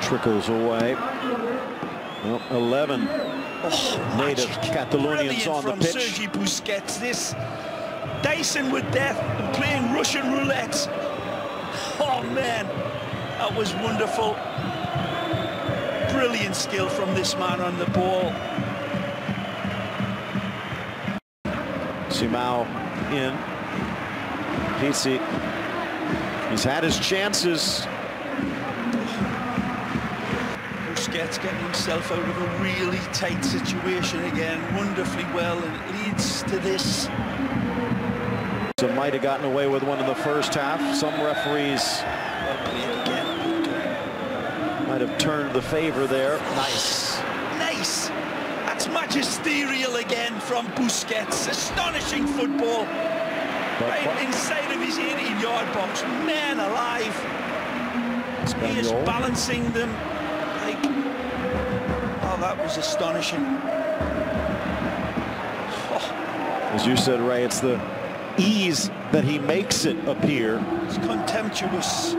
trickles away. Well, 11 oh, native Catalonians on the pitch. Sergi Busquets. This Dyson with death and playing Russian roulette. Oh man, that was wonderful. Brilliant skill from this man on the ball. Simao in. Pizzi. He's had his chances. Busquets getting himself out of a really tight situation again, wonderfully well, and it leads to this. So might have gotten away with one in the first half. Some referees might have turned the favor there. Nice. Nice. That's magisterial again from Busquets. Astonishing football. But, right inside of his 18-yard box. Man alive. He is balancing them that was astonishing. Oh. As you said, Ray, it's the ease that he makes it appear. It's contemptuous